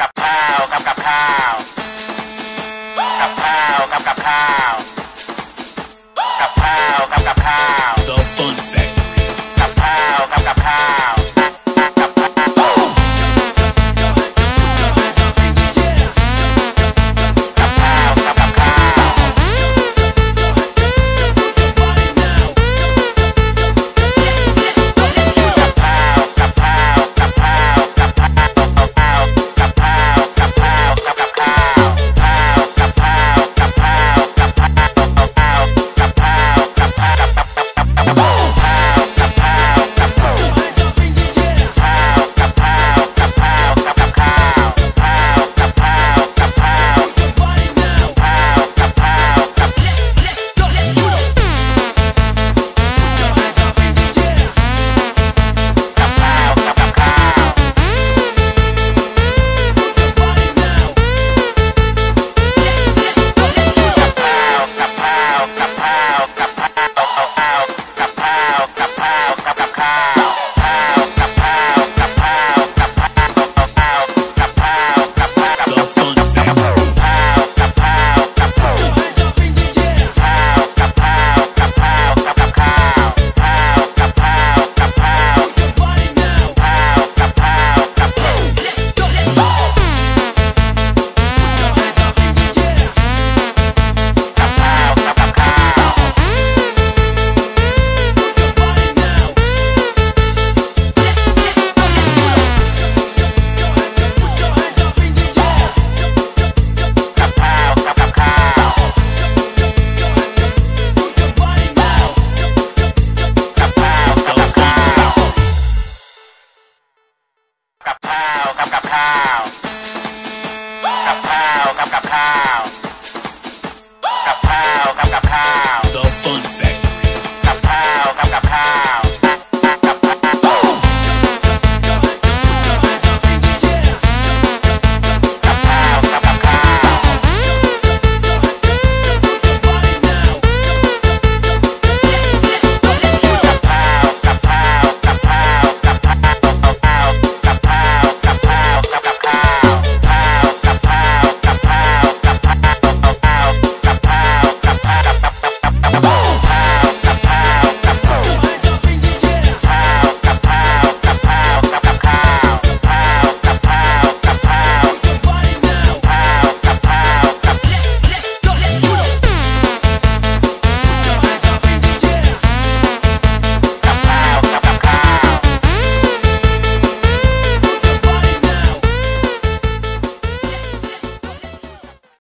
กับข้าวกับกับข้าว กับข้าวกับกับข้าว กับข้าว กับข้าวครับกับข้าว